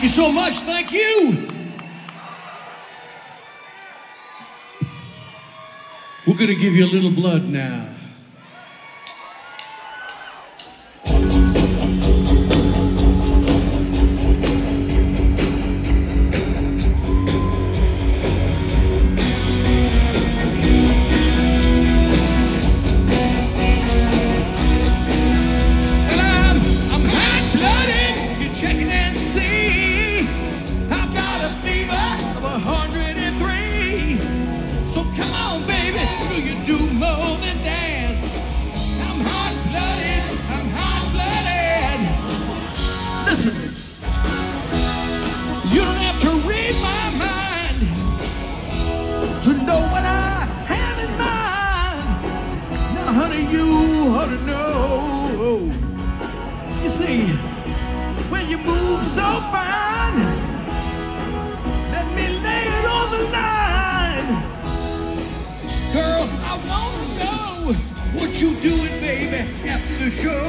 Thank you so much. Thank you. We're going to give you a little blood now. Honey, you ought to know. You see, when you move so fine, let me lay it on the line. Girl, I wanna know what you doing, baby, after the show.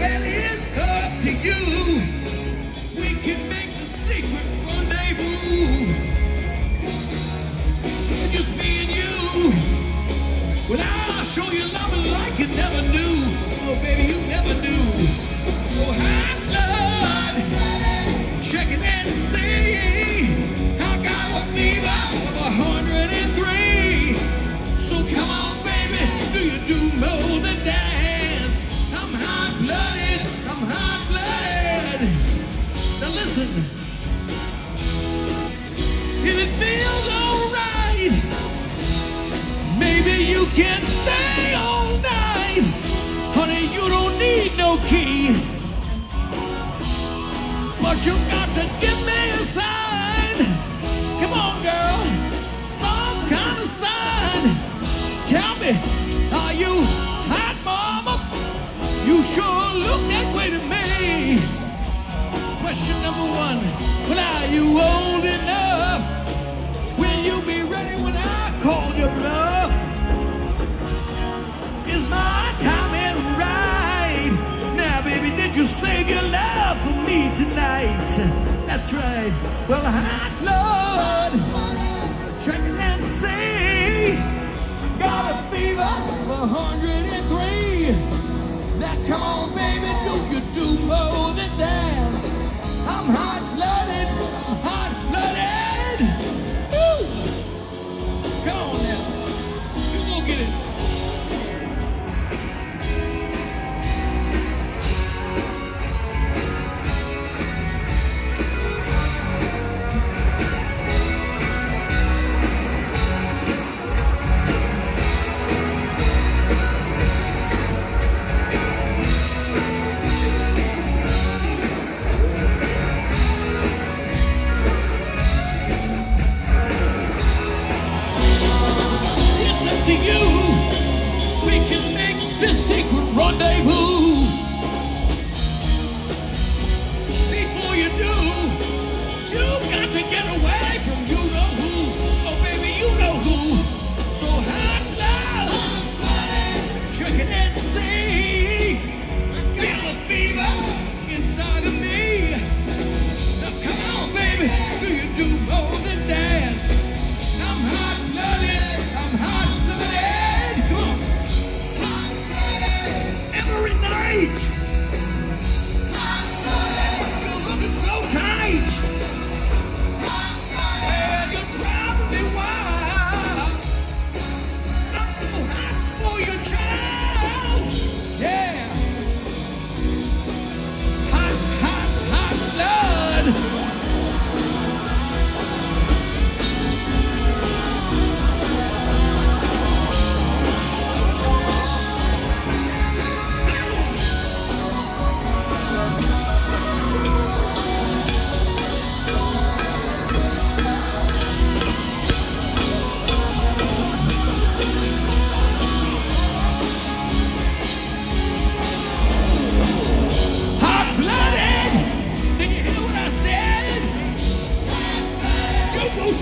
Well, it's up to you. Show you loving like you never knew. Oh, baby, you never knew. So hot blood, check it and see. I got a fever of a hundred and three. So come on, baby, do you do more than dance? I'm hot blooded, I'm hot blooded. Now listen, if it feels alright. Maybe you can stay all night. Honey, you don't need no key. But you got to give me a sign. Come on, girl. Some kind of sign. Tell me, are you hot, mama? You sure look that way to me. Question number one. Well, are you old That's right. Well, hot blood,